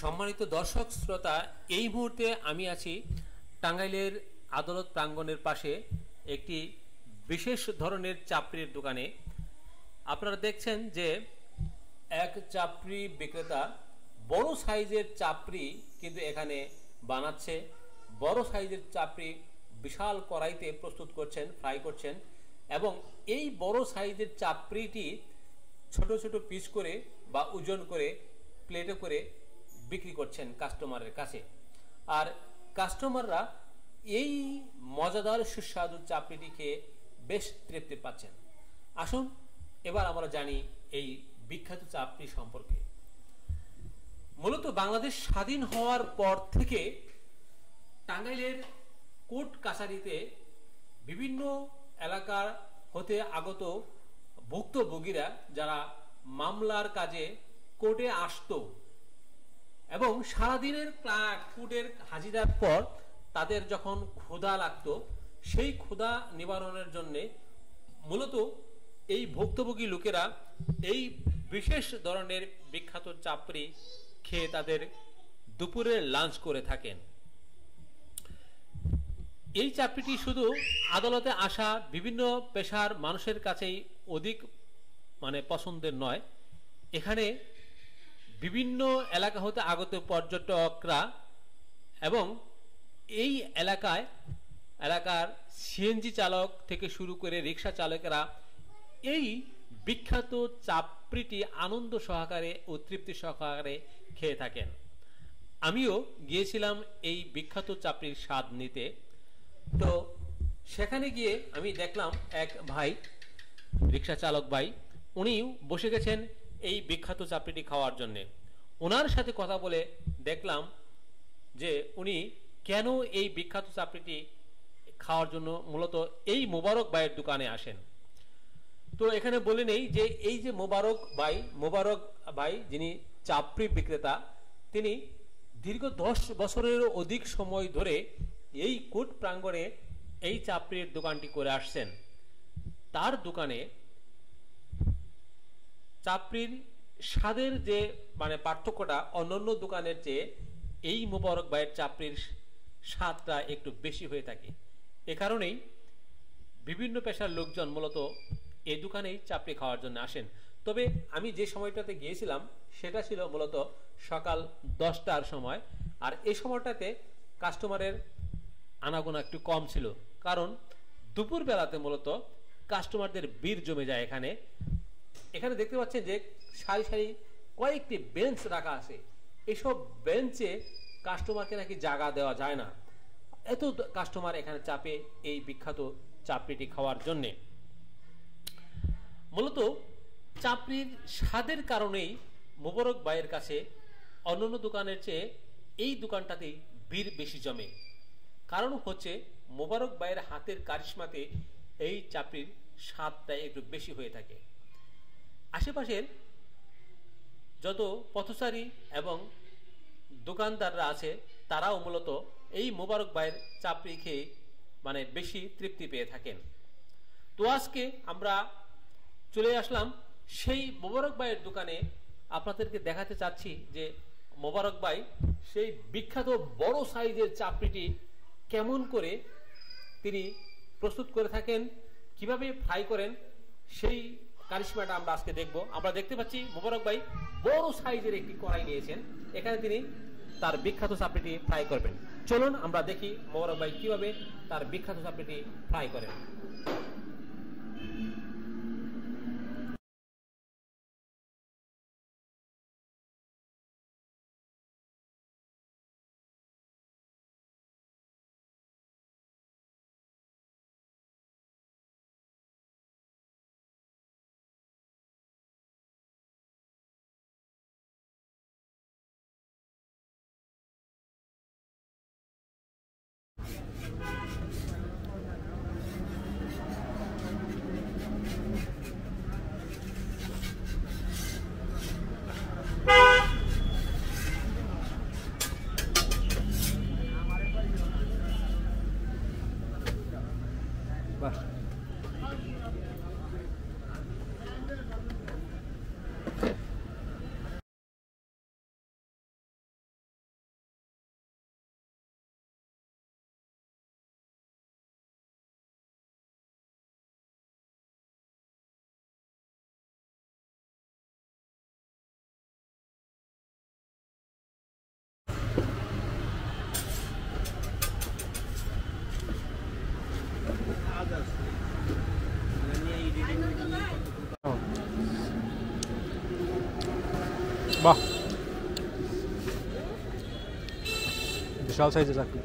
সম্মানিত দর্শক শ্রোতা, এই মুহূর্তে আমি আছি টাঙ্গাইলের আদালত প্রাঙ্গণের পাশে একটি বিশেষ ধরনের চাপড়ির দোকানে। আপনারা দেখছেন যে এক চাপড়ি বিক্রেতা বড় সাইজের চাপড়ি কিন্তু এখানে বানাচ্ছে। বড় সাইজের চাপড়ি বিশাল কড়াইতে প্রস্তুত করছেন, ফ্রাই করছেন এবং এই বড় সাইজের চাপড়িটি ছোট ছোট পিস করে বা ওজন করে, প্লেটে করে বিক্রি করছেন কাস্টমারের কাছে। আর কাস্টমাররা এই মজাদার সুস্বাদু চাপড়িটি খেয়ে বেশ তৃপ্তি পাচ্ছেন। আসুন, এবার আমরা জানি এই বিখ্যাত চাপড়ি সম্পর্কে। মূলত বাংলাদেশ স্বাধীন হওয়ার পর থেকে টাঙ্গাইলের কোর্ট কাছারিতে বিভিন্ন এলাকার হতে আগত ভুক্তভোগীরা যারা মামলার কাজে কোর্টে আসত এবং সারাদিনের কোর্টের হাজিরার পর তাদের যখন ক্ষুধা লাগতো, সেই ক্ষুধা নিবারণের জন্যে মূলত এই ভুক্তভোগী লোকেরা এই বিশেষ ধরনের বিখ্যাত চাপড়ি খেয়ে তাদের দুপুরের লাঞ্চ করে থাকেন। এই চাপড়িটি শুধু আদালতে আসা বিভিন্ন পেশার মানুষের কাছেই অধিক মানে পছন্দের নয়, এখানে বিভিন্ন এলাকা হতে আগত পর্যটকরা এবং এই এলাকায়, এলাকার সিএনজি চালক থেকে শুরু করে রিক্সা চালকেরা এই বিখ্যাত চাপড়িটি আনন্দ সহকারে ও তৃপ্তি সহকারে খেয়ে থাকেন। আমিও গিয়েছিলাম এই বিখ্যাত চাপড়ির স্বাদ নিতে। তো সেখানে গিয়ে আমি দেখলাম এক ভাই, রিক্সা চালক ভাই উনি বসে গেছেন এই বিখ্যাত চাপড়িটি খাওয়ার জন্যে। ওনার সাথে কথা বলে দেখলাম যে উনি কেন এই বিখ্যাত চাপড়িটি খাওয়ার জন্য মূলত এই মোবারক বাইয়ের দোকানে আসেন। তো এখানে বলে নেই যে এই যে মোবারক ভাই মোবারক ভাই যিনি চাপড়ি বিক্রেতা, তিনি দীর্ঘ দশ বছরের অধিক সময় ধরে এই কোর্ট প্রাঙ্গণে এই চাপড়ির দোকানটি করে আসছেন। তার দোকানে চাপড়ির স্বাদের যে মানে পার্থক্যটা, অন্যান্য দোকানের চেয়ে এই মোবারক ভাইয়ের চাপড়ির স্বাদটা একটু বেশি হয়ে থাকে। এ কারণেই বিভিন্ন পেশার লোকজন মূলত এই দোকানেই চাপড়ি খাওয়ার জন্য আসেন। তবে আমি যে সময়টাতে গিয়েছিলাম, সেটা ছিল মূলত সকাল দশটার সময়। আর এই সময়টাতে কাস্টমারের আনাগোনা একটু কম ছিল। কারণ দুপুর বেলাতে মূলত কাস্টমারদের বীর জমে যায় এখানে। এখানে দেখতে পাচ্ছেন যে সারি সারি কয়েকটি বেঞ্চ রাখা আছে। এসব বেঞ্চে কাস্টমারকে নাকি জায়গা দেওয়া যায় না। এত কাস্টমার এখানে চাপে এই বিখ্যাত চাপড়িটি খাওয়ার জন্যে। মূলত চাপড়ির স্বাদের কারণেই মোবারক বাইয়ের কাছে অন্যান্য দোকানের চেয়ে এই দোকানটাতেই ভিড় বেশি জমে। কারণ হচ্ছে মোবারক বাইয়ের হাতের কারিশ্মাতে এই চাপড়ির স্বাদটা একটু বেশি হয়ে থাকে। আশেপাশের যত পথচারী এবং দোকানদাররা আছে, তারাও মূলত এই মোবারক ভাইয়ের চাপড়ি খেয়ে মানে বেশি তৃপ্তি পেয়ে থাকেন। তো আজকে আমরা চলে আসলাম সেই মোবারক ভাইয়ের দোকানে। আপনাদেরকে দেখাতে চাচ্ছি যে মোবারক ভাই সেই বিখ্যাত বড় সাইজের চাপড়িটি কেমন করে তিনি প্রস্তুত করে থাকেন, কীভাবে ফ্রাই করেন, সেই কারিশমাটা আমরা আজকে দেখব। আমরা দেখতে পাচ্ছি মুবারক ভাই বড় সাইজের একটি কড়াই নিয়েছেন। এখানে তিনি তার বিখ্যাত চাপড়িটি ফ্রাই করবেন। চলুন আমরা দেখি মোবারক ভাই কীভাবে তার বিখ্যাত চাপড়িটি ফ্রাই করেন। Baixa. বিশাল সাইজের চাকরি